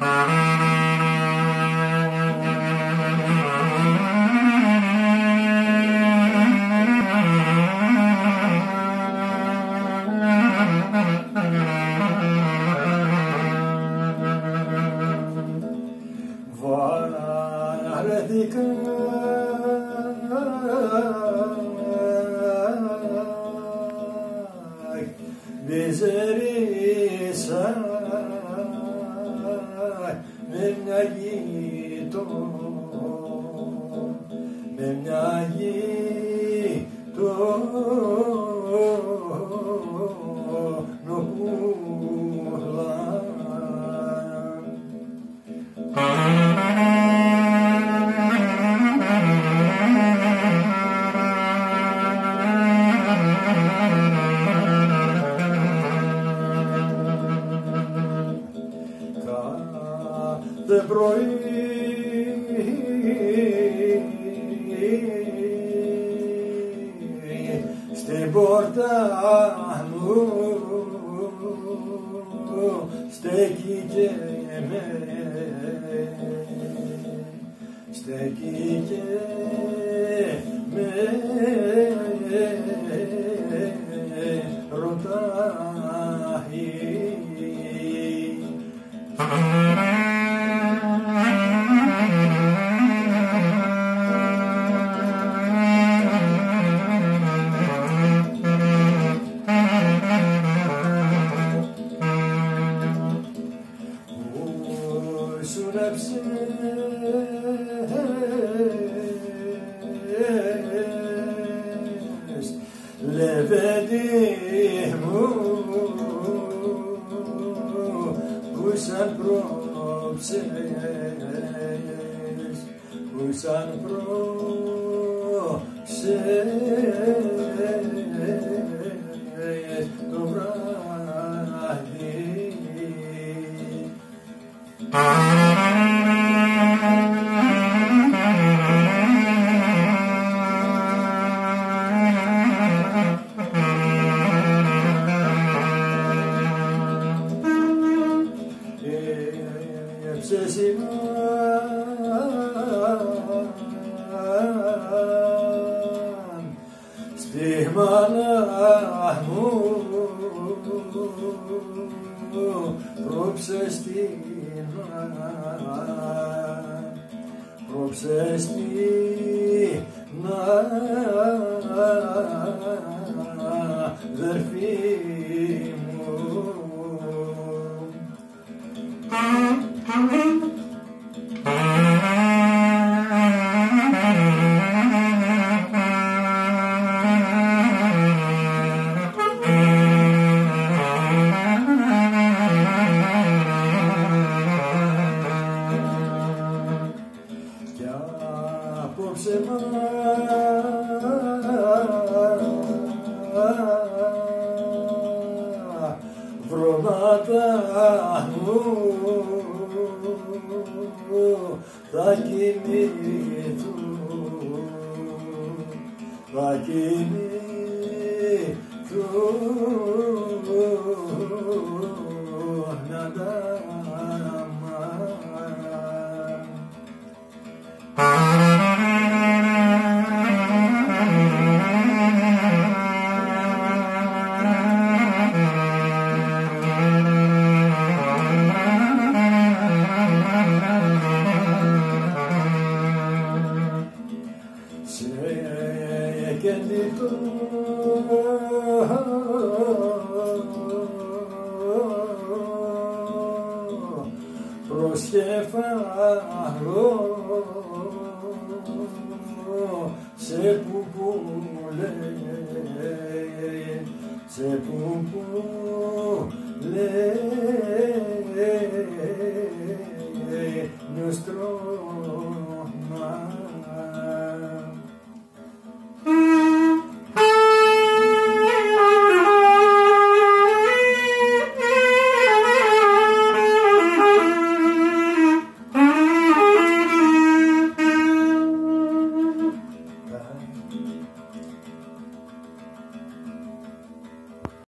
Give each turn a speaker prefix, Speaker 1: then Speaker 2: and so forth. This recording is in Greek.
Speaker 1: Misericordia με μια γείτο με μια γείτο κάθε πρωί. Στην πόρτα μου στέκει και με. Στέκει και που σαν πρόψες που σαν στη μάνα μου πρόψε στην πρόψε στην αδερφή Rakimi tut Rakimi tut se pupule, se.